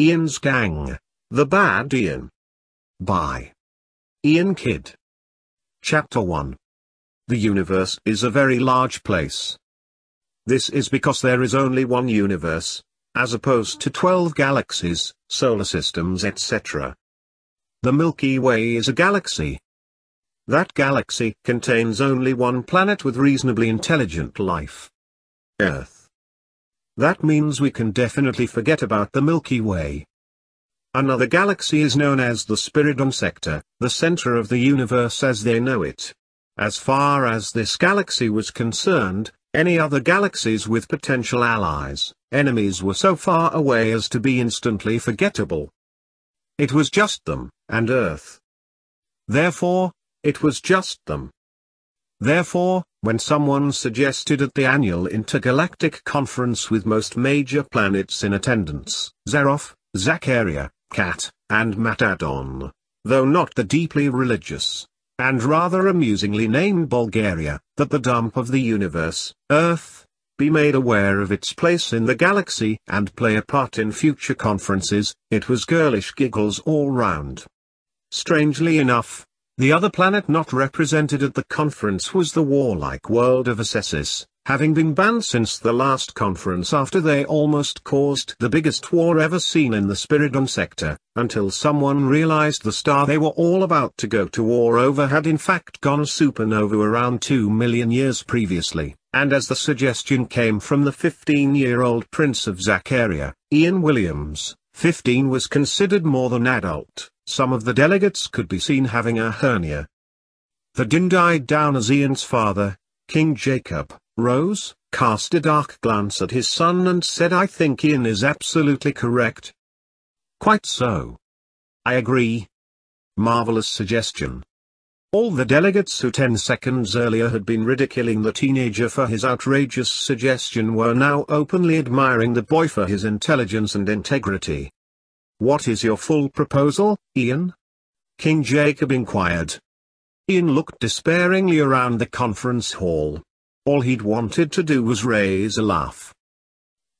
Ian's Gang, The Bad Ian. By Ian Kidd. Chapter 1 The universe is a very large place. This is because there is only one universe, as opposed to 12 galaxies, solar systems etc. The Milky Way is a galaxy. That galaxy contains only one planet with reasonably intelligent life. Earth. That means we can definitely forget about the Milky Way. Another galaxy is known as the Spiridon sector, the center of the universe as they know it. As far as this galaxy was concerned, any other galaxies with potential allies, enemies were so far away as to be instantly forgettable. It was just them, and Earth. Therefore, it was just them. Therefore, when someone suggested at the annual intergalactic conference with most major planets in attendance, Zeroth, Zacharia, Cat, and Matadon, though not the deeply religious, and rather amusingly named Bulgaria, that the dump of the universe, Earth, be made aware of its place in the galaxy and play a part in future conferences, it was girlish giggles all round. Strangely enough, the other planet not represented at the conference was the warlike world of Assessis, having been banned since the last conference after they almost caused the biggest war ever seen in the Spiridon sector, until someone realized the star they were all about to go to war over had in fact gone supernova around 2 million years previously, and as the suggestion came from the 15-year-old Prince of Zacharia, Ian Williams, 15 was considered more than adult. Some of the delegates could be seen having a hernia. The din died down as Ian's father, King Jacob, rose, cast a dark glance at his son and said I think Ian is absolutely correct. Quite so. I agree. Marvelous suggestion. All the delegates who ten seconds earlier had been ridiculing the teenager for his outrageous suggestion were now openly admiring the boy for his intelligence and integrity. What is your full proposal, Ian? King Jacob inquired. Ian looked despairingly around the conference hall. All he'd wanted to do was raise a laugh.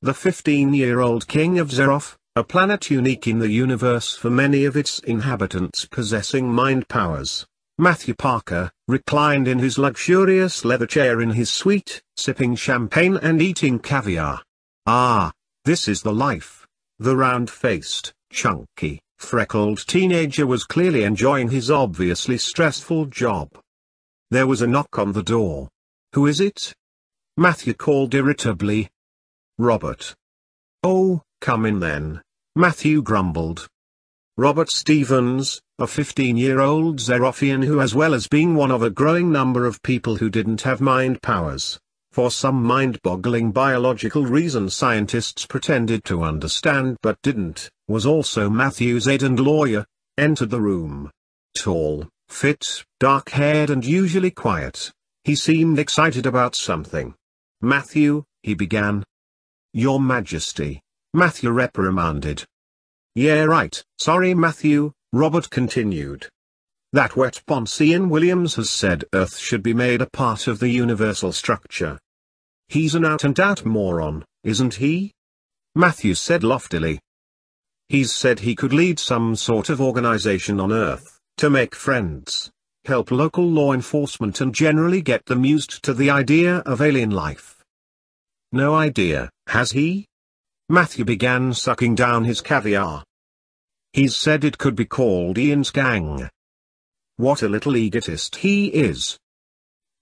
The 15-year-old king of Zeroth, a planet unique in the universe for many of its inhabitants possessing mind powers, Matthew Parker, reclined in his luxurious leather chair in his suite, sipping champagne and eating caviar. Ah, this is the life. The round-faced, chunky, freckled teenager was clearly enjoying his obviously stressful job. There was a knock on the door. Who is it? Matthew called irritably. Robert. Oh, come in then, Matthew grumbled. Robert Stevens, a 15-year-old Zerothian who as well as being one of a growing number of people who didn't have mind powers, for some mind-boggling biological reason scientists pretended to understand but didn't, was also Matthew's aide and lawyer, entered the room. Tall, fit, dark-haired and usually quiet, he seemed excited about something. Matthew, he began. Your Majesty, Matthew reprimanded. Yeah right, sorry Matthew, Robert continued. That wet Ian Williams has said Earth should be made a part of the universal structure. He's an out-and-out moron, isn't he? Matthew said loftily. He's said he could lead some sort of organization on Earth, to make friends, help local law enforcement and generally get them used to the idea of alien life. No idea, has he? Matthew began sucking down his caviar. He's said it could be called Ian's Gang. What a little egotist he is.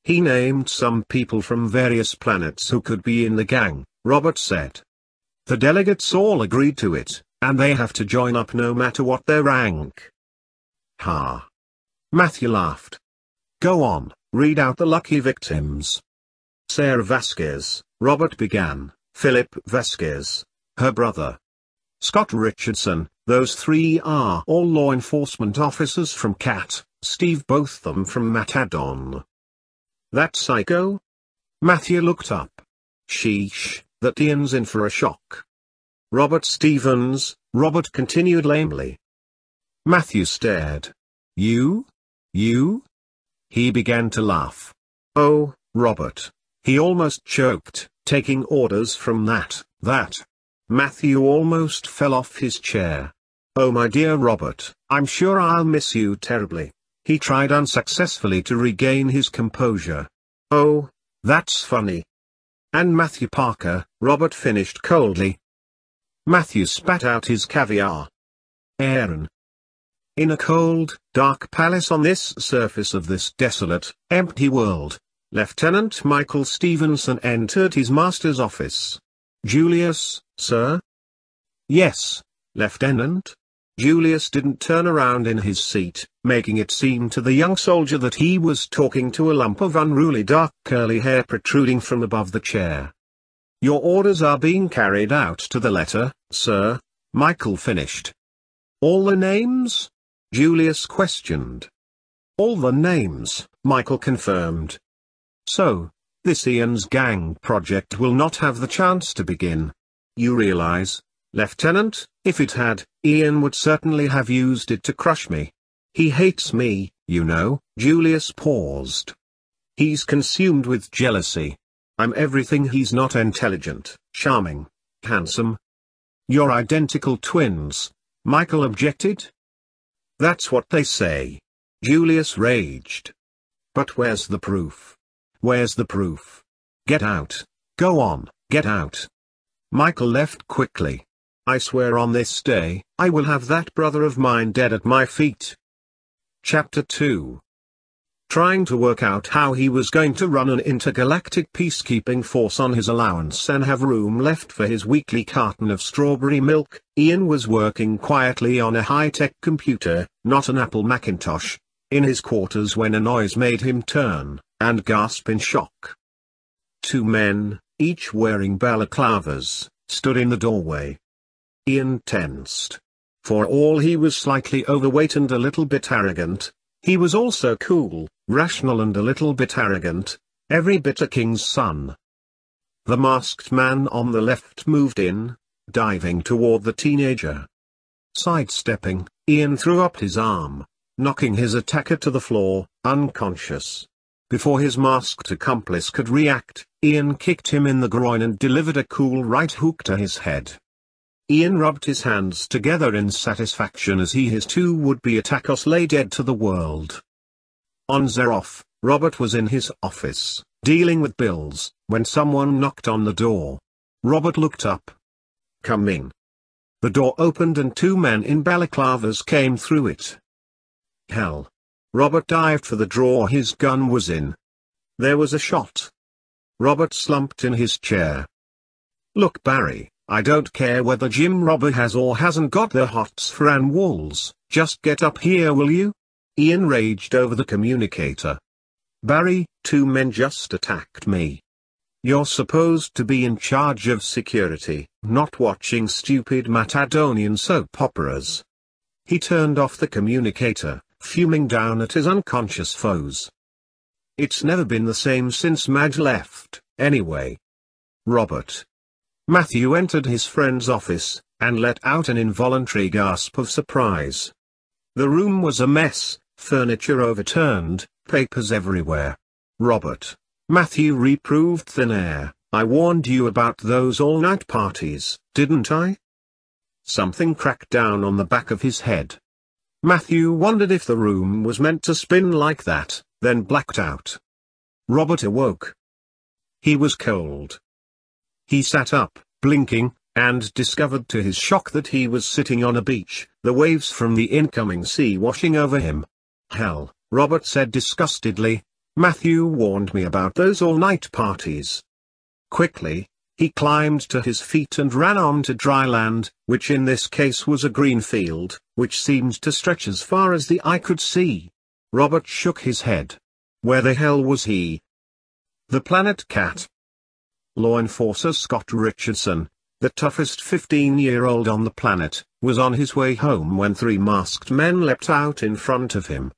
He named some people from various planets who could be in the gang, Robert said. The delegates all agreed to it, and they have to join up no matter what their rank. Ha. Matthew laughed. Go on, read out the lucky victims. Sarah Vasquez, Robert began, Philip Vasquez, her brother. Scott Richardson, those three are all law enforcement officers from CAT, Steve Botham from Matadon. That psycho? Matthew looked up. Sheesh, that Ian's in for a shock. Robert Stevens, Robert continued lamely. Matthew stared. You? You? He began to laugh. Oh, Robert. He almost choked, taking orders from that, that. Matthew almost fell off his chair. Oh my dear Robert, I'm sure I'll miss you terribly. He tried unsuccessfully to regain his composure. Oh, that's funny. And Matthew Parker, Robert finished coldly. Matthew spat out his caviar. Aaron. In a cold, dark palace on this surface of this desolate, empty world, Lieutenant Michael Stevenson entered his master's office. Julius, sir? Yes, Lieutenant. Julius didn't turn around in his seat, making it seem to the young soldier that he was talking to a lump of unruly dark curly hair protruding from above the chair. Your orders are being carried out to the letter, sir, Michael finished. All the names? Julius questioned. All the names, Michael confirmed. So, this Ian's gang project will not have the chance to begin. You realize, Lieutenant, if it had, Ian would certainly have used it to crush me. He hates me, you know, Julius paused. He's consumed with jealousy. I'm everything he's not intelligent, charming, handsome. You're identical twins, Michael objected. That's what they say. Julius raged. But where's the proof? Where's the proof? Get out. Go on, get out. Michael left quickly. I swear on this day, I will have that brother of mine dead at my feet. Chapter 2 Trying to work out how he was going to run an intergalactic peacekeeping force on his allowance and have room left for his weekly carton of strawberry milk, Ian was working quietly on a high-tech computer, not an Apple Macintosh, in his quarters when a noise made him turn, and gasp in shock. Two men, each wearing balaclavas, stood in the doorway. Ian tensed. For all he was slightly overweight and a little bit arrogant, he was also cool, rational and a little bit arrogant, every bit a king's son. The masked man on the left moved in, diving toward the teenager. Sidestepping, Ian threw up his arm, knocking his attacker to the floor, unconscious. Before his masked accomplice could react, Ian kicked him in the groin and delivered a cool right hook to his head. Ian rubbed his hands together in satisfaction as he his two would-be attackers lay dead to the world. On Zeroff, Robert was in his office, dealing with bills, when someone knocked on the door. Robert looked up. Come in. The door opened and two men in balaclavas came through it. Hell. Robert dived for the drawer his gun was in. There was a shot. Robert slumped in his chair. Look Barry, I don't care whether Jim Robber has or hasn't got the hots for Ann Walls, just get up here will you? Ian raged over the communicator. Barry, two men just attacked me. You're supposed to be in charge of security, not watching stupid Matadonian soap operas. He turned off the communicator, fuming down at his unconscious foes. It's never been the same since Madge left, anyway. Robert, Matthew entered his friend's office, and let out an involuntary gasp of surprise. The room was a mess, furniture overturned, papers everywhere. Robert. Matthew reproved thin air, I warned you about those all-night parties, didn't I? Something cracked down on the back of his head. Matthew wondered if the room was meant to spin like that, then blacked out. Robert awoke. He was cold. He sat up, blinking, and discovered to his shock that he was sitting on a beach, the waves from the incoming sea washing over him. Hell, Robert said disgustedly, Matthew warned me about those all-night parties. Quickly, he climbed to his feet and ran on to dry land, which in this case was a green field, which seemed to stretch as far as the eye could see. Robert shook his head. Where the hell was he? The planet cat, law enforcer Scott Richardson, the toughest 15-year-old on the planet, was on his way home when three masked men leapt out in front of him.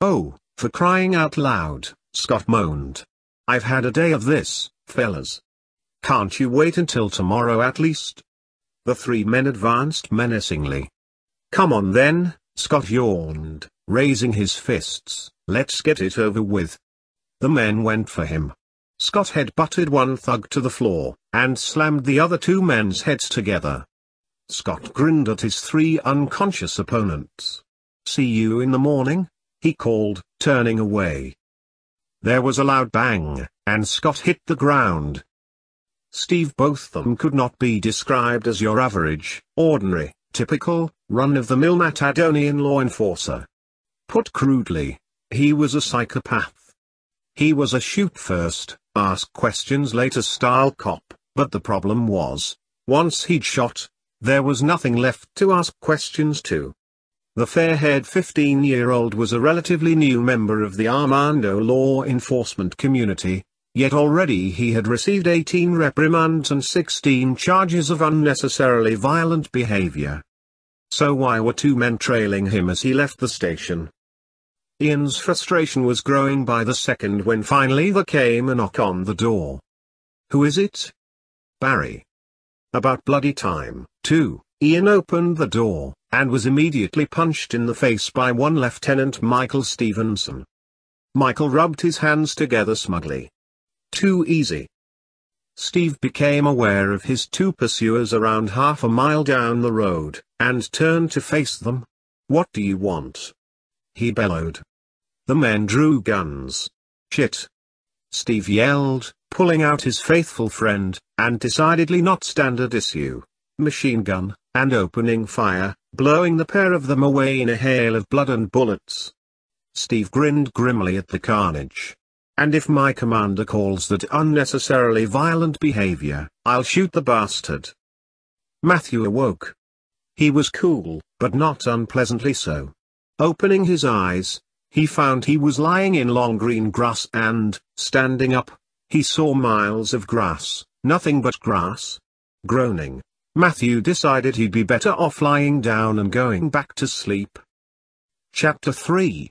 Oh, for crying out loud, Scott moaned. I've had a day of this, fellas. Can't you wait until tomorrow at least? The three men advanced menacingly. Come on then, Scott yawned, raising his fists, let's get it over with. The men went for him. Scott head butted one thug to the floor, and slammed the other two men's heads together. Scott grinned at his three unconscious opponents. See you in the morning, he called, turning away. There was a loud bang, and Scott hit the ground. Steve Botham could not be described as your average, ordinary, typical, run-of-the-mill Matadonian law enforcer. Put crudely, he was a psychopath. He was a shoot-first, ask-questions-later style cop, but the problem was, once he'd shot, there was nothing left to ask questions to. The fair-haired 15-year-old was a relatively new member of the Armando law enforcement community, yet already he had received 18 reprimands and 16 charges of unnecessarily violent behavior. So why were two men trailing him as he left the station? Ian's frustration was growing by the second when finally there came a knock on the door. Who is it? Barry. About bloody time, too. Ian opened the door, and was immediately punched in the face by one Lieutenant Michael Stevenson. Michael rubbed his hands together smugly. Too easy. Steve became aware of his two pursuers around half a mile down the road, and turned to face them. What do you want? He bellowed. The men drew guns. Shit. Steve yelled, pulling out his faithful friend, and decidedly not standard issue, machine gun, and opening fire, blowing the pair of them away in a hail of blood and bullets. Steve grinned grimly at the carnage. And if my commander calls that unnecessarily violent behavior, I'll shoot the bastard. Matthew awoke. He was cool, but not unpleasantly so. Opening his eyes, he found he was lying in long green grass and, standing up, he saw miles of grass, nothing but grass. Groaning, Matthew decided he'd be better off lying down and going back to sleep. Chapter 3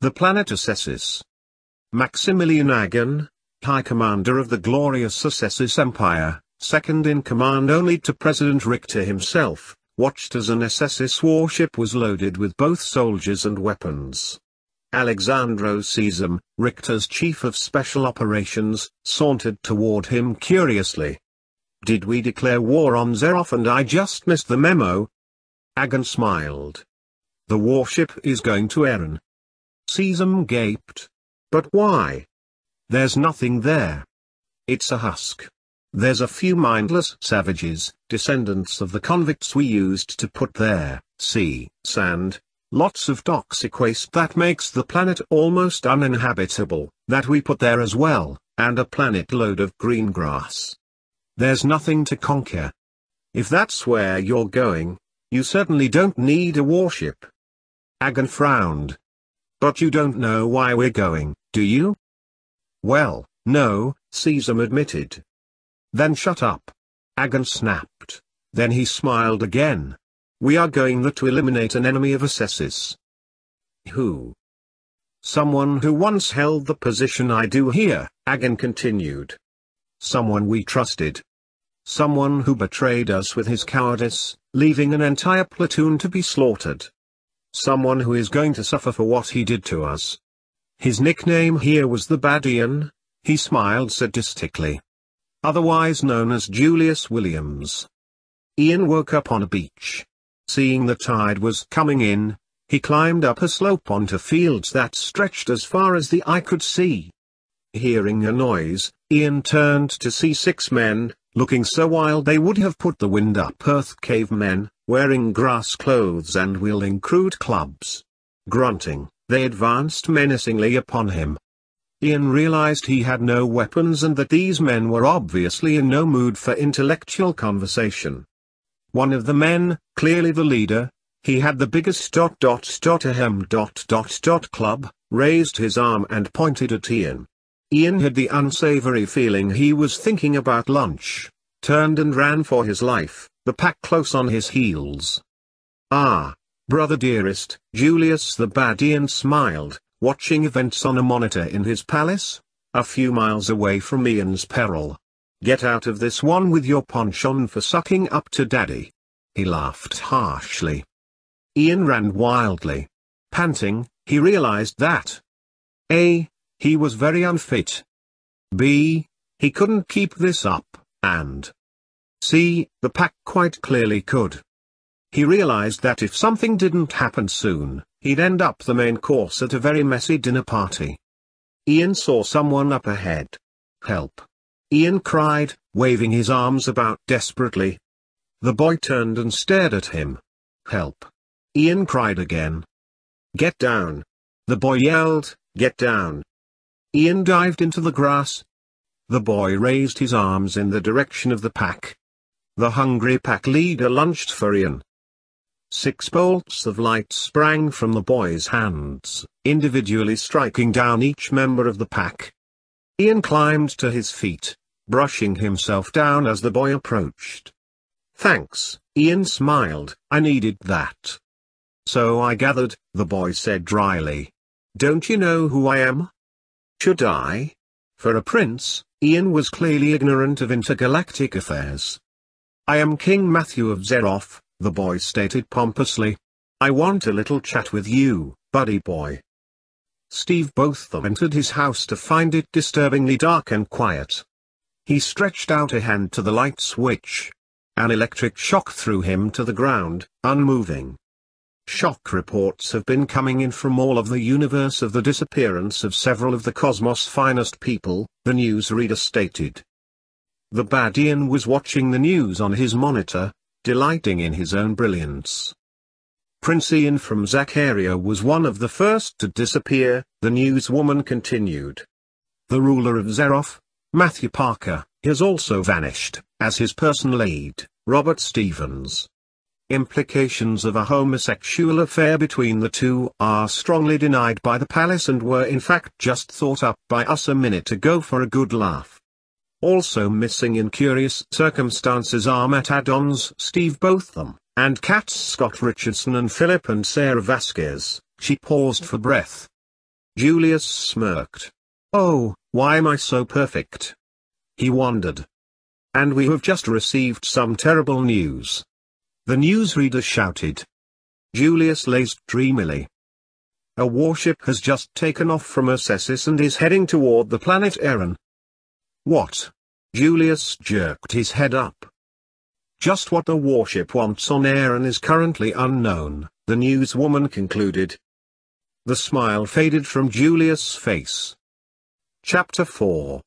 The planet Assessis Maximilian Agon, High Commander of the glorious Assessis Empire, second in command only to President Richter himself, watched as an Assessis warship was loaded with both soldiers and weapons. Alexandro Cezam, Richter's chief of special operations, sauntered toward him curiously. Did we declare war on Zeroff and I just missed the memo? Agon smiled. The warship is going to Erin. Cezam gaped. But why? There's nothing there. It's a husk. There's a few mindless savages, descendants of the convicts we used to put there, sea, sand, lots of toxic waste that makes the planet almost uninhabitable, that we put there as well, and a planet load of green grass. There's nothing to conquer. If that's where you're going, you certainly don't need a warship. Agon frowned. But you don't know why we're going, do you? Well, no, Cezam admitted. Then shut up. Agon snapped. Then he smiled again. We are going there to eliminate an enemy of Assessis. Who? Someone who once held the position I do here, Agon continued. Someone we trusted. Someone who betrayed us with his cowardice, leaving an entire platoon to be slaughtered. Someone who is going to suffer for what he did to us. His nickname here was the Bad Ian, he smiled sadistically. Otherwise known as Julius Williams. Ian woke up on a beach. Seeing the tide was coming in, he climbed up a slope onto fields that stretched as far as the eye could see. Hearing a noise, Ian turned to see six men, looking so wild they would have put the wind up earth cavemen, wearing grass clothes and wielding crude clubs. Grunting, they advanced menacingly upon him. Ian realized he had no weapons and that these men were obviously in no mood for intellectual conversation. One of the men, clearly the leader, he had the biggest dot dot dot ahem dot dot dot club, raised his arm and pointed at Ian. Ian had the unsavory feeling he was thinking about lunch, turned and ran for his life, the pack close on his heels. Ah, brother dearest, Julius the Bad Ian smiled, watching events on a monitor in his palace, a few miles away from Ian's peril. Get out of this one with your ponchon for sucking up to daddy. He laughed harshly. Ian ran wildly. Panting, he realized that A. He was very unfit. B. He couldn't keep this up, and C. The pack quite clearly could. He realized that if something didn't happen soon, he'd end up the main course at a very messy dinner party. Ian saw someone up ahead. Help. Ian cried, waving his arms about desperately. The boy turned and stared at him. Help. Ian cried again. Get down. The boy yelled, Get down. Ian dived into the grass. The boy raised his arms in the direction of the pack. The hungry pack leader lunged for Ian. Six bolts of light sprang from the boy's hands, individually striking down each member of the pack. Ian climbed to his feet, brushing himself down as the boy approached. Thanks, Ian smiled, I needed that. So I gathered, the boy said dryly. Don't you know who I am? Should I? For a prince, Ian was clearly ignorant of intergalactic affairs. I am King Matthew of Zeroff, the boy stated pompously. I want a little chat with you, buddy boy. Steve Botham entered his house to find it disturbingly dark and quiet. He stretched out a hand to the light switch. An electric shock threw him to the ground, unmoving. Shock reports have been coming in from all of the universe of the disappearance of several of the cosmos' finest people, the newsreader stated. The Bad Ian was watching the news on his monitor, delighting in his own brilliance. Prince Ian from Zacharia was one of the first to disappear, the newswoman continued. The ruler of Zeroff, Matthew Parker, has also vanished, as his personal aide, Robert Stevens. Implications of a homosexual affair between the two are strongly denied by the palace and were in fact just thought up by us a minute ago for a good laugh. Also missing in curious circumstances are Matadon's, Steve Botham, and Cats Scott Richardson and Philip and Sarah Vasquez. She paused for breath. Julius smirked. Oh, why am I so perfect? He wondered. And we have just received some terrible news. The newsreader shouted. Julius lazed dreamily. A warship has just taken off from Assessis and is heading toward the planet Erin. What? Julius jerked his head up. Just what the warship wants on Erin is currently unknown, the newswoman concluded. The smile faded from Julius' face. Chapter 4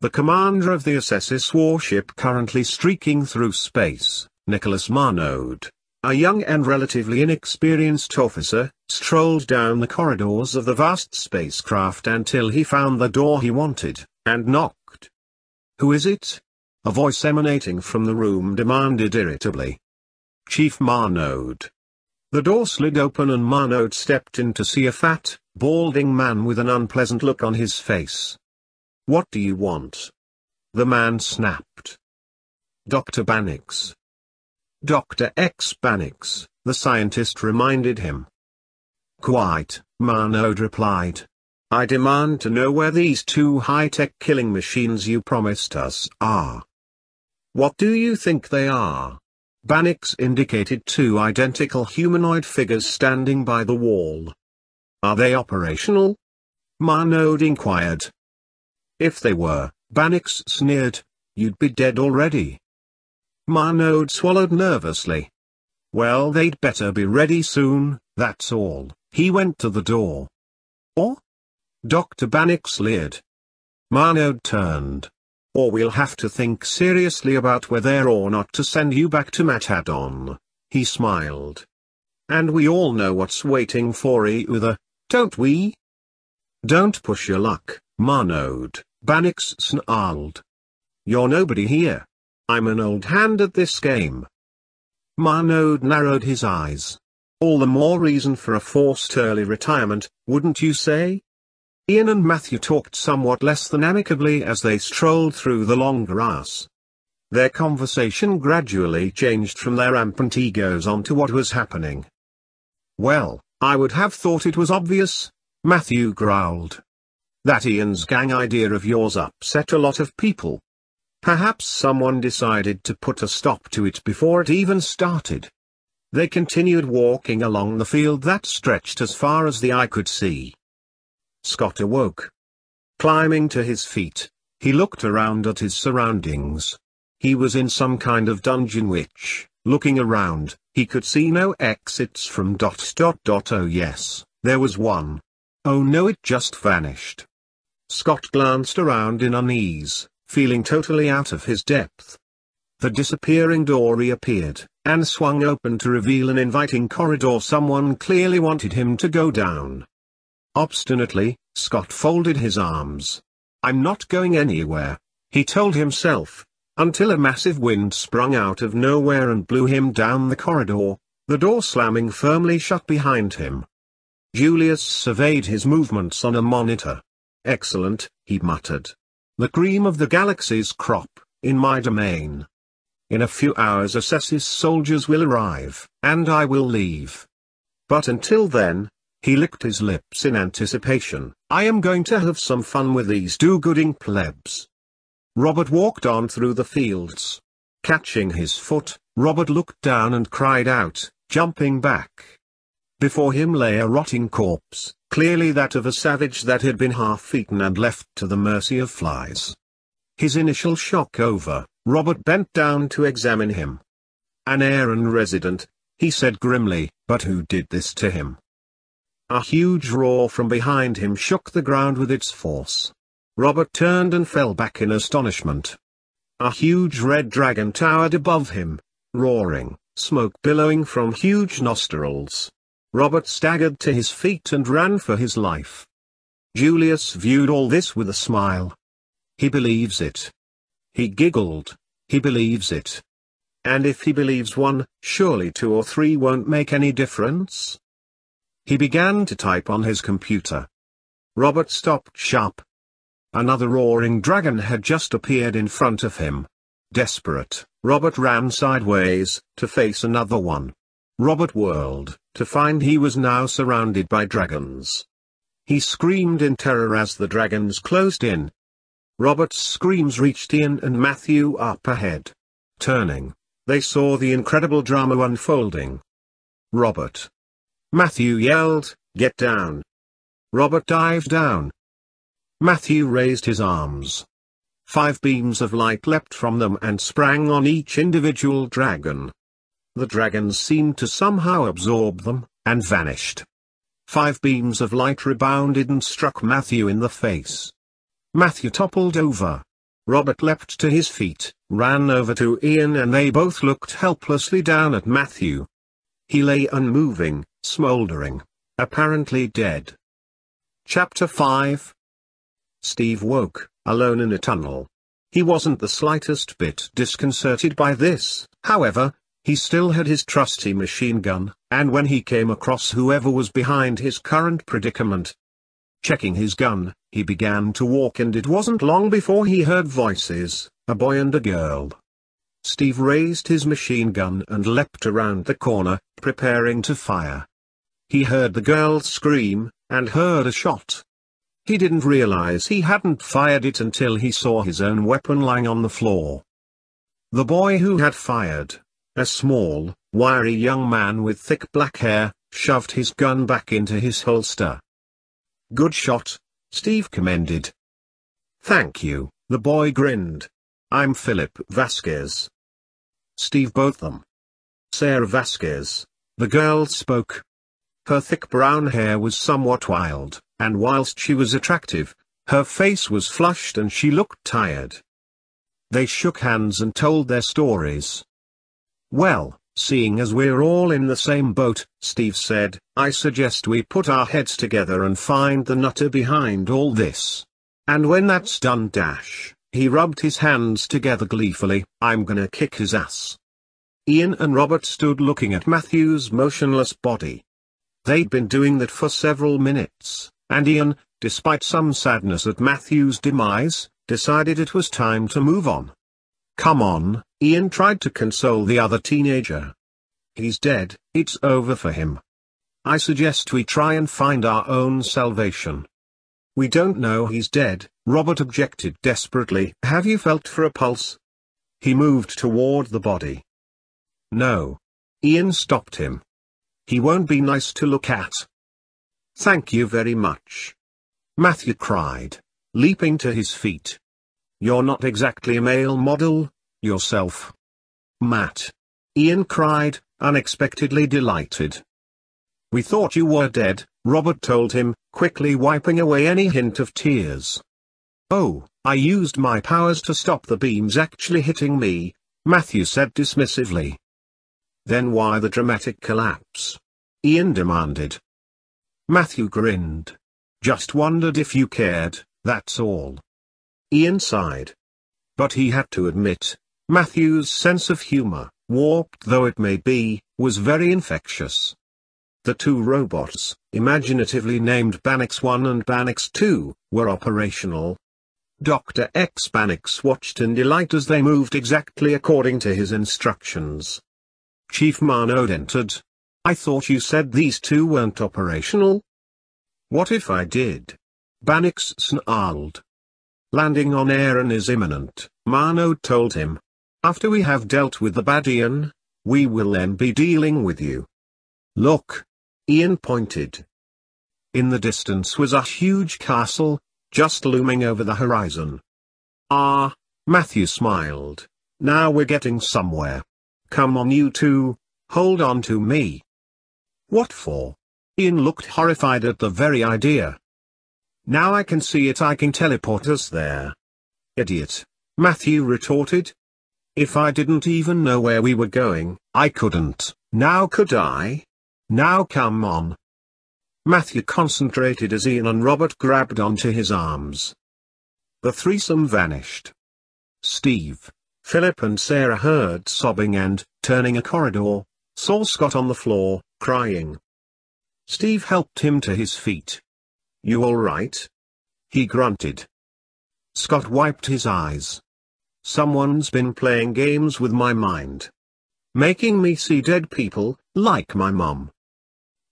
The commander of the Assessis warship currently streaking through space, Nicholas Marnode, a young and relatively inexperienced officer, strolled down the corridors of the vast spacecraft until he found the door he wanted, and knocked. Who is it? A voice emanating from the room demanded irritably. Chief Marnode. The door slid open and Marnode stepped in to see a fat, balding man with an unpleasant look on his face. What do you want? The man snapped. Dr. Banix. Dr. X Banix, the scientist reminded him. Quite, Marnode replied. I demand to know where these two high-tech killing machines you promised us are. What do you think they are? Bannix indicated two identical humanoid figures standing by the wall. Are they operational? Marnode inquired. If they were, Bannix sneered, you'd be dead already. Marnode swallowed nervously. Well they'd better be ready soon, that's all. He went to the door. Or? Dr. Banix leered. Marnode turned. Or we'll have to think seriously about whether or not to send you back to Matadon. He smiled. And we all know what's waiting for eh, either, don't we? Don't push your luck, Marnode, Banix snarled. You're nobody here. I'm an old hand at this game. Marnode narrowed his eyes. All the more reason for a forced early retirement, wouldn't you say? Ian and Matthew talked somewhat less than amicably as they strolled through the long grass. Their conversation gradually changed from their rampant egos onto what was happening. Well, I would have thought it was obvious, Matthew growled. That Ian's gang idea of yours upset a lot of people. Perhaps someone decided to put a stop to it before it even started. They continued walking along the field that stretched as far as the eye could see. Scott awoke. Climbing to his feet, He looked around at his surroundings. He was in some kind of dungeon which, looking around, he could see no exits from dot dot dot oh yes, there was one. Oh no it just vanished. Scott glanced around in unease, feeling totally out of his depth. The disappearing door reappeared, and swung open to reveal an inviting corridor someone clearly wanted him to go down. Obstinately, Scott folded his arms. I'm not going anywhere, he told himself, until a massive wind sprung out of nowhere and blew him down the corridor, the door slamming firmly shut behind him. Julius surveyed his movements on a monitor. Excellent, he muttered. The cream of the galaxy's crop, in my domain. In a few hours Assess's soldiers will arrive, and I will leave. But until then, he licked his lips in anticipation, I am going to have some fun with these do-gooding plebs. Robert walked on through the fields. Catching his foot, Robert looked down and cried out, jumping back. Before him lay a rotting corpse, clearly that of a savage that had been half-eaten and left to the mercy of flies. His initial shock over, Robert bent down to examine him. An Aeron resident, he said grimly, but who did this to him? A huge roar from behind him shook the ground with its force. Robert turned and fell back in astonishment. A huge red dragon towered above him, roaring, smoke billowing from huge nostrils. Robert staggered to his feet and ran for his life. Julius viewed all this with a smile. He believes it. He giggled. He believes it. And if he believes one, surely two or three won't make any difference? He began to type on his computer. Robert stopped sharp, Another roaring dragon had just appeared in front of him. Desperate, Robert ran sideways, to face another one. Robert whirled, to find he was now surrounded by dragons. He screamed in terror as the dragons closed in. Robert's screams reached Ian and Matthew up ahead. Turning, they saw the incredible drama unfolding. Robert. Matthew yelled, get down. Robert dived down, Matthew raised his arms. Five beams of light leapt from them and sprang on each individual dragon. The dragons seemed to somehow absorb them, and vanished. Five beams of light rebounded and struck Matthew in the face. Matthew toppled over. Robert leapt to his feet, ran over to Ian and they both looked helplessly down at Matthew. He lay unmoving, smouldering, apparently dead. Chapter 5 Steve woke, alone in a tunnel. He wasn't the slightest bit disconcerted by this, however, he still had his trusty machine gun, and when he came across whoever was behind his current predicament, checking his gun, he began to walk and it wasn't long before he heard voices, a boy and a girl. Steve raised his machine gun and leapt around the corner, preparing to fire. He heard the girl scream, and heard a shot. He didn't realize he hadn't fired it until he saw his own weapon lying on the floor. The boy who had fired, a small, wiry young man with thick black hair, shoved his gun back into his holster. Good shot, Steve commended. Thank you, the boy grinned. I'm Philip Vasquez. Steve Botham. Sarah Vasquez, the girl spoke. Her thick brown hair was somewhat wild, and whilst she was attractive, her face was flushed and she looked tired. They shook hands and told their stories. Well, seeing as we're all in the same boat, Steve said, I suggest we put our heads together and find the nutter behind all this. And when that's done dash, he rubbed his hands together gleefully, I'm gonna kick his ass. Ian and Robert stood looking at Matthew's motionless body. They'd been doing that for several minutes, and Ian, despite some sadness at Matthew's demise, decided it was time to move on. Come on, Ian tried to console the other teenager. He's dead, it's over for him. I suggest we try and find our own salvation. We don't know he's dead, Robert objected desperately. Have you felt for a pulse? He moved toward the body. No. Ian stopped him. He won't be nice to look at. Thank you very much. Matthew cried, leaping to his feet. you're not exactly a male model, yourself. Matt. Ian cried, unexpectedly delighted. We thought you were dead, Robert told him, quickly wiping away any hint of tears. Oh, I used my powers to stop the beams actually hitting me, Matthew said dismissively. Then why the dramatic collapse? Ian demanded. Matthew grinned. Just wondered if you cared, that's all. Ian sighed. But he had to admit, Matthew's sense of humor, warped though it may be, was very infectious. The two robots, imaginatively named Banix 1 and Banix 2, were operational. Dr. X Banix watched in delight as they moved exactly according to his instructions. Chief Marnode entered. I thought you said these two weren't operational? What if I did? Banix snarled. Landing on Aaron is imminent, Marnode told him. After we have dealt with the Bad Ian, we will then be dealing with you. Look, Ian pointed. In the distance was a huge castle, just looming over the horizon. Ah, Matthew smiled. Now we're getting somewhere. Come on you two, hold on to me. What for? Ian looked horrified at the very idea. Now I can see it I can teleport us there. Idiot, Matthew retorted. If I didn't even know where we were going, I couldn't, now could I? Now come on. Matthew concentrated as Ian and Robert grabbed onto his arms. The threesome vanished. Steve, Philip and Sarah heard sobbing and, turning a corridor, saw Scott on the floor, crying. Steve helped him to his feet. You alright? He grunted. Scott wiped his eyes. Someone's been playing games with my mind. Making me see dead people, like my mom.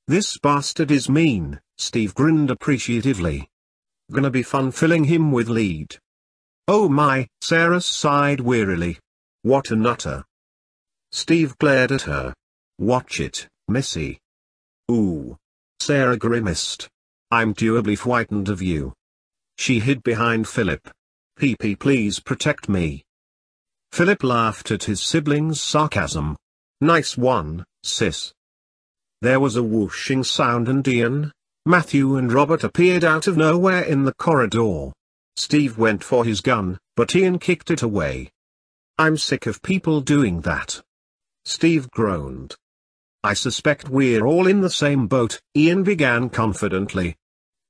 This bastard is mean, Steve grinned appreciatively. Gonna be fun filling him with lead. Oh my, Sarah sighed wearily. What a nutter. Steve glared at her. Watch it, Missy. Ooh. Sarah grimaced. I'm durably frightened of you. She hid behind Philip. PP please protect me. Philip laughed at his sibling's sarcasm. Nice one, sis. There was a whooshing sound and Ian, Matthew and Robert appeared out of nowhere in the corridor. Steve went for his gun, but Ian kicked it away. I'm sick of people doing that. Steve groaned. I suspect we're all in the same boat, Ian began confidently.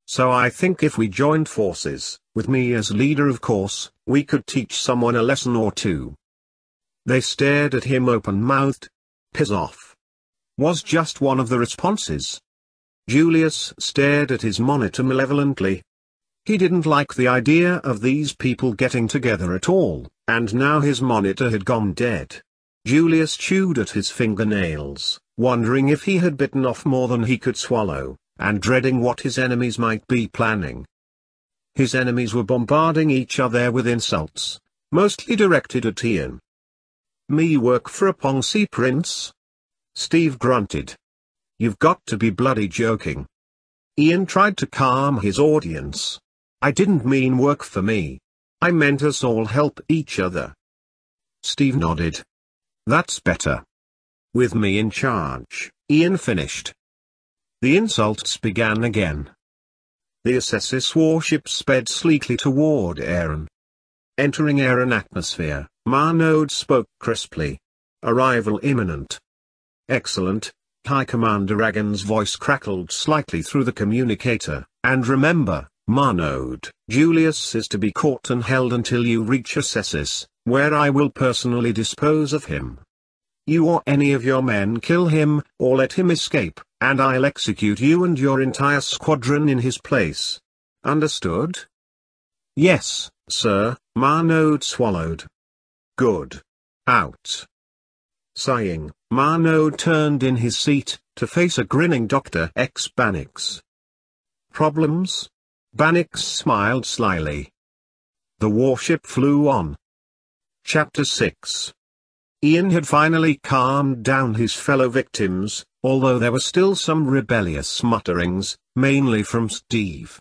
So I think if we joined forces, with me as leader of course, we could teach someone a lesson or two. They stared at him open-mouthed. Piss off was just one of the responses. Julius stared at his monitor malevolently. He didn't like the idea of these people getting together at all, and now his monitor had gone dead. Julius chewed at his fingernails, wondering if he had bitten off more than he could swallow, and dreading what his enemies might be planning. His enemies were bombarding each other with insults, mostly directed at Ian. Me work for a Pongsi prince? Steve grunted. You've got to be bloody joking. Ian tried to calm his audience. I didn't mean work for me. I meant us all help each other. Steve nodded. That's better. With me in charge, Ian finished. The insults began again. The Assessis warship sped sleekly toward Aaron. Entering Aaron atmosphere, Marnode spoke crisply. Arrival imminent. Excellent, High Commander Agon's voice crackled slightly through the communicator, and remember, Marnode, Julius is to be caught and held until you reach Assessis, where I will personally dispose of him. You or any of your men kill him, or let him escape, and I'll execute you and your entire squadron in his place. Understood? Yes, sir, Marnode swallowed. Good. Out. Sighing, Marnode turned in his seat, to face a grinning Dr. X Bannix. Problems? Bannix smiled slyly. The warship flew on. Chapter 6 Ian had finally calmed down his fellow victims, although there were still some rebellious mutterings, mainly from Steve.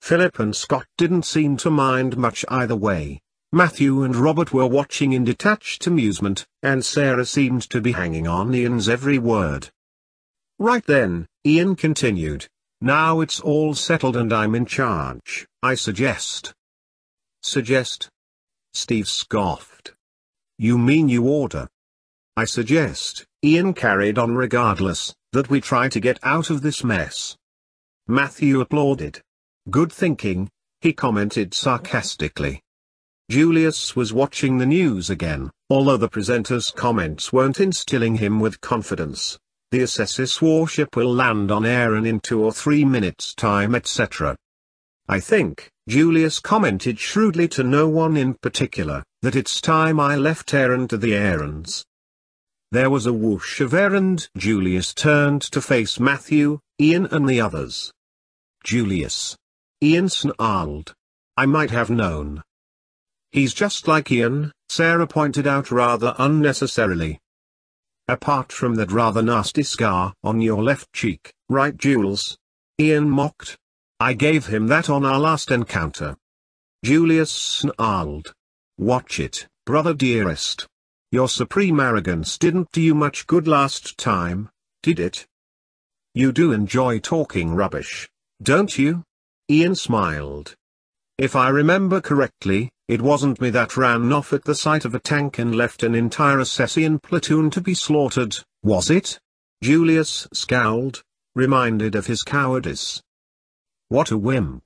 Philip and Scott didn't seem to mind much either way. Matthew and Robert were watching in detached amusement, and Sarah seemed to be hanging on Ian's every word. Right then, Ian continued, now it's all settled and I'm in charge, I suggest. Suggest? Steve scoffed. You mean you order? I suggest, Ian carried on regardless, that we try to get out of this mess. Matthew applauded. Good thinking, he commented sarcastically. Julius was watching the news again, although the presenter's comments weren't instilling him with confidence. The Assessis warship will land on Aeron in two or three minutes time etc. I think, Julius commented shrewdly to no one in particular, that it's time I left Aeron to the Aerons. There was a whoosh of air and Julius turned to face Matthew, Ian and the others. Julius. Ian snarled. I might have known. He's just like Ian, Sarah pointed out rather unnecessarily. Apart from that rather nasty scar on your left cheek, right Jules? Ian mocked. I gave him that on our last encounter. Julius snarled. Watch it, brother dearest. Your supreme arrogance didn't do you much good last time, did it? You do enjoy talking rubbish, don't you? Ian smiled. If I remember correctly, it wasn't me that ran off at the sight of a tank and left an entire Assessian platoon to be slaughtered, was it? Julius scowled, reminded of his cowardice. What a wimp.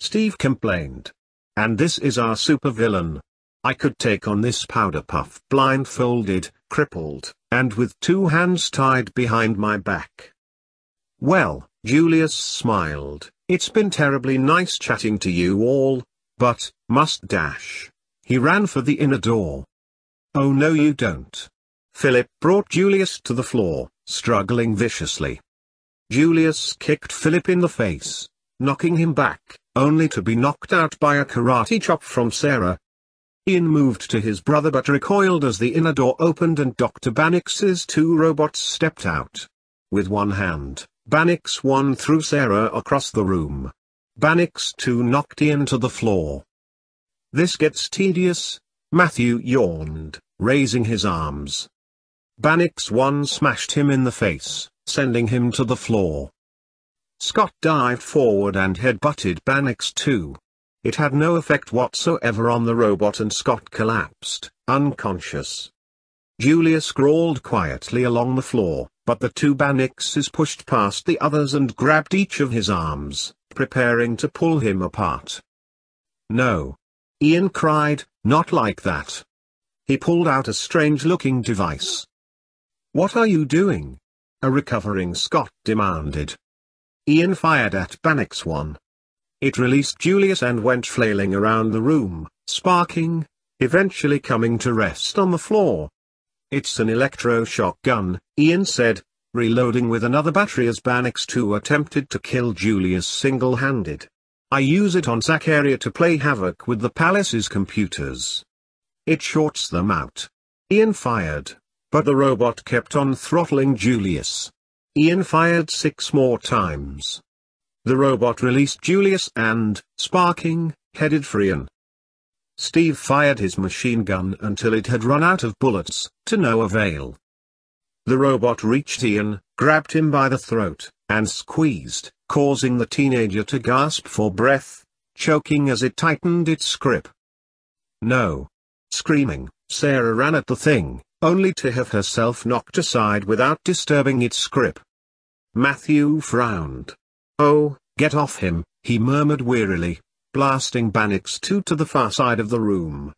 Steve complained. And this is our supervillain. I could take on this powder puff blindfolded, crippled, and with two hands tied behind my back. Well, Julius smiled, it's been terribly nice chatting to you all, but, must dash. He ran for the inner door. Oh no you don't. Philip brought Julius to the floor, struggling viciously. Julius kicked Philip in the face, knocking him back, only to be knocked out by a karate chop from Sarah. Ian moved to his brother but recoiled as the inner door opened and Dr. Bannix's two robots stepped out. With one hand, Banix one threw Sarah across the room. Bannix 2 knocked Ian to the floor. This gets tedious, Matthew yawned, raising his arms. Bannix 1 smashed him in the face, sending him to the floor. Scott dived forward and head-butted Banix 2. It had no effect whatsoever on the robot and Scott collapsed, unconscious. Julius crawled quietly along the floor, but the two Banixes pushed past the others and grabbed each of his arms preparing to pull him apart. No. Ian cried, not like that. He pulled out a strange-looking device. What are you doing? A recovering Scott demanded. Ian fired at Banix 1. It released Julius and went flailing around the room, sparking, eventually coming to rest on the floor. It's an electroshock gun, Ian said, reloading with another battery as Banix 2 attempted to kill Julius single-handed. I use it on Zacharia to play havoc with the palace's computers. It shorts them out. Ian fired, but the robot kept on throttling Julius. Ian fired six more times. The robot released Julius and, sparking, headed for Ian. Steve fired his machine gun until it had run out of bullets, to no avail. The robot reached Ian, grabbed him by the throat, and squeezed, causing the teenager to gasp for breath, choking as it tightened its grip. No. Screaming, Sarah ran at the thing, only to have herself knocked aside without disturbing its grip. Matthew frowned. Oh, get off him, he murmured wearily, blasting Banix 2 to the far side of the room.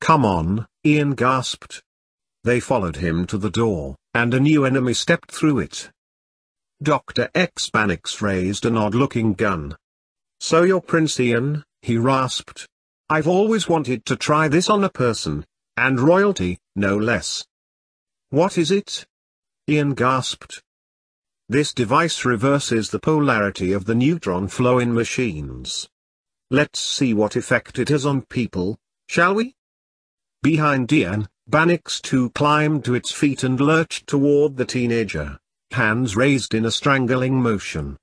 Come on, Ian gasped, they followed him to the door, and a new enemy stepped through it. Dr. X Banix raised an odd-looking gun. So you're Prince Ian, he rasped. I've always wanted to try this on a person, and royalty, no less. What is it? Ian gasped. This device reverses the polarity of the neutron flow in machines. Let's see what effect it has on people, shall we? Behind Ian, Banix 2 climbed to its feet and lurched toward the teenager, hands raised in a strangling motion.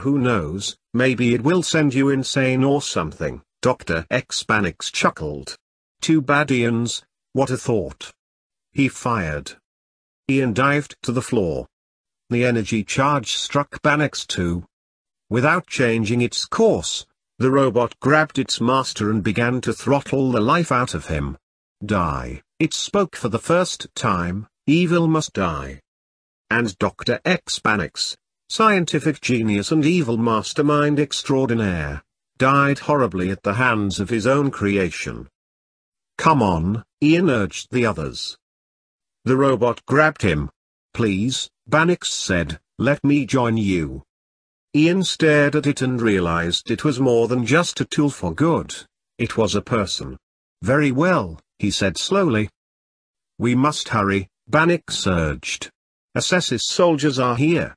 Who knows, maybe it will send you insane or something, Dr. X Banix chuckled. Two bad Ians, what a thought. He fired. Ian dived to the floor. The energy charge struck Banix 2. Without changing its course, the robot grabbed its master and began to throttle the life out of him. Die, it spoke for the first time, evil must die. And Dr. X Banix, scientific genius and evil mastermind extraordinaire, died horribly at the hands of his own creation. Come on, Ian urged the others. The robot grabbed him. Please, Banix said, let me join you. Ian stared at it and realized it was more than just a tool for good, it was a person. Very well, he said slowly. We must hurry, Banix urged. Assessis soldiers are here.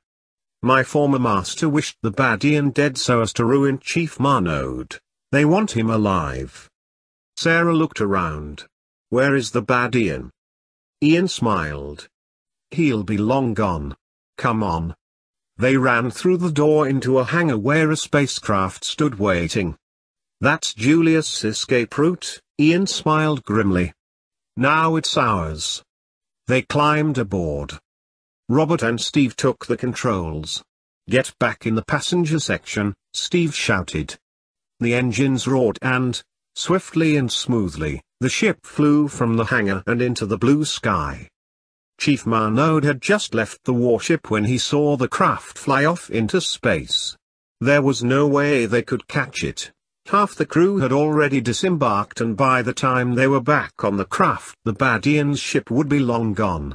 My former master wished the bad Ian dead so as to ruin Chief Marnode. They want him alive. Sarah looked around. Where is the bad Ian? Ian smiled. He'll be long gone. Come on. They ran through the door into a hangar where a spacecraft stood waiting. That's Julius' escape route, Ian smiled grimly. Now it's ours. They climbed aboard. Robert and Steve took the controls. Get back in the passenger section, Steve shouted. The engines roared and, swiftly and smoothly, the ship flew from the hangar and into the blue sky. Chief Marnode had just left the warship when he saw the craft fly off into space. There was no way they could catch it. Half the crew had already disembarked and by the time they were back on the craft the Bad Ian's ship would be long gone.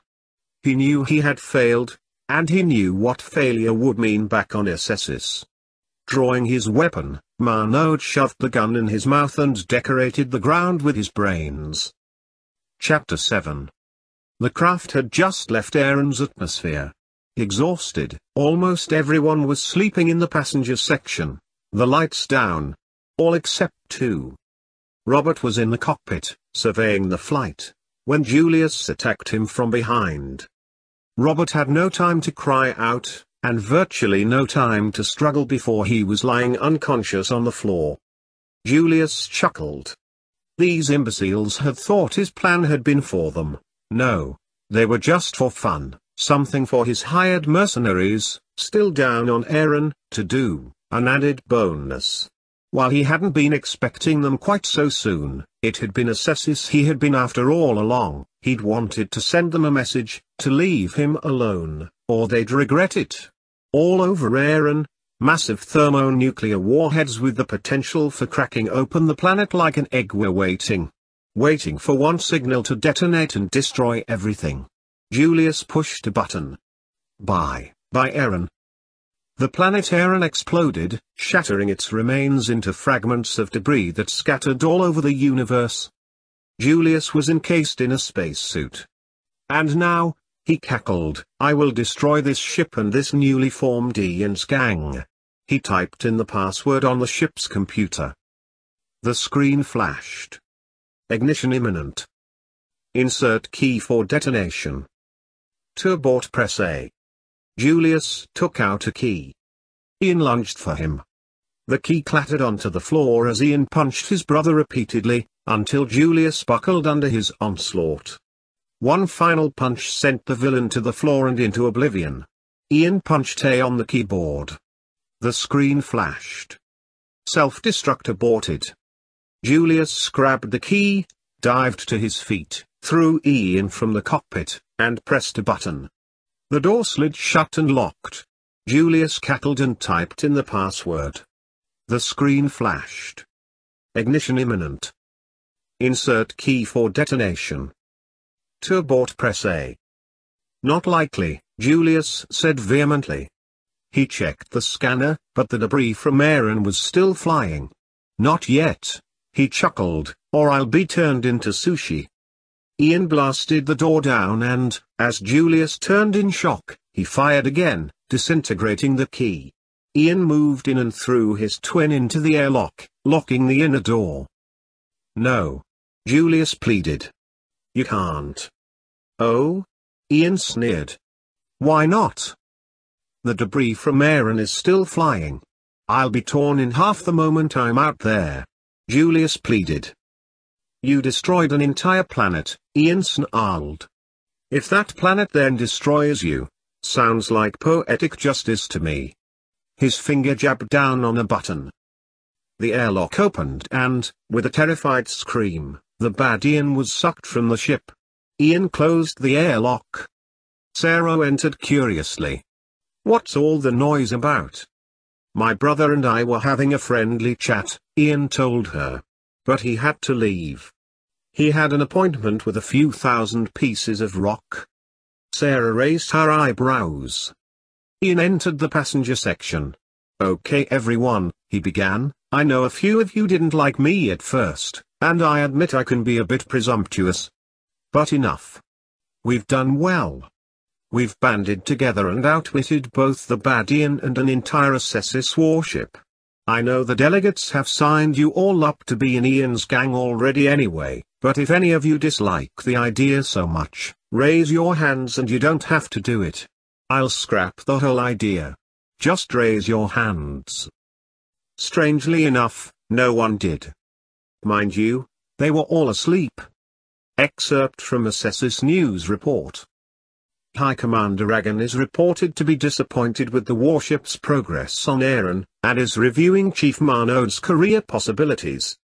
He knew he had failed, and he knew what failure would mean back on Assessis. Drawing his weapon, Marnode shoved the gun in his mouth and decorated the ground with his brains. Chapter 7 The craft had just left Aaron's atmosphere. Exhausted, almost everyone was sleeping in the passenger section, the lights down, all except two. Robert was in the cockpit, surveying the flight, when Julius attacked him from behind. Robert had no time to cry out, and virtually no time to struggle before he was lying unconscious on the floor. Julius chuckled. These imbeciles had thought his plan had been for them. No, they were just for fun, something for his hired mercenaries, still down on Aaron, to do, an added bonus. While he hadn't been expecting them quite so soon, it had been Assessis he had been after all along, he'd wanted to send them a message, to leave him alone, or they'd regret it. All over Aaron, massive thermonuclear warheads with the potential for cracking open the planet like an egg were waiting. Waiting for one signal to detonate and destroy everything. Julius pushed a button. Bye, bye Aaron, the planet Aaron exploded, shattering its remains into fragments of debris that scattered all over the universe. Julius was encased in a spacesuit. And now, he cackled, I will destroy this ship and this newly formed Ian's gang. He typed in the password on the ship's computer. The screen flashed. Ignition imminent. Insert key for detonation. To abort press A. Julius took out a key. Ian lunged for him. The key clattered onto the floor as Ian punched his brother repeatedly, until Julius buckled under his onslaught. One final punch sent the villain to the floor and into oblivion. Ian punched A on the keyboard. The screen flashed. Self-destruct aborted. Julius grabbed the key, dived to his feet, threw Ian from the cockpit, and pressed a button. The door slid shut and locked. Julius cackled and typed in the password. The screen flashed. Ignition imminent. Insert key for detonation. To abort press A. Not likely, Julius said vehemently. He checked the scanner, but the debris from Aaron was still flying. Not yet, he chuckled, or I'll be turned into sushi. Ian blasted the door down and, as Julius turned in shock, he fired again, disintegrating the key. Ian moved in and threw his twin into the airlock, locking the inner door. No. Julius pleaded. You can't. Oh? Ian sneered. Why not? The debris from Aaron is still flying. I'll be torn in half the moment I'm out there. Julius pleaded. You destroyed an entire planet, Ian snarled. If that planet then destroys you, sounds like poetic justice to me. His finger jabbed down on a button. The airlock opened and, with a terrified scream, the bad Ian was sucked from the ship. Ian closed the airlock. Sarah entered curiously. What's all the noise about? My brother and I were having a friendly chat, Ian told her. But he had to leave. He had an appointment with a few thousand pieces of rock. Sarah raised her eyebrows. Ian entered the passenger section. Okay everyone, he began, I know a few of you didn't like me at first, and I admit I can be a bit presumptuous. But enough. We've done well. We've banded together and outwitted both the Bad Ian and an entire Assessis warship. I know the delegates have signed you all up to be in Ian's gang already anyway, but if any of you dislike the idea so much, raise your hands and you don't have to do it. I'll scrap the whole idea. Just raise your hands. Strangely enough, no one did. Mind you, they were all asleep. Excerpt from Assessis News Report. High Commander Agon is reported to be disappointed with the warship's progress on Aaron, and is reviewing Chief Marnode's career possibilities.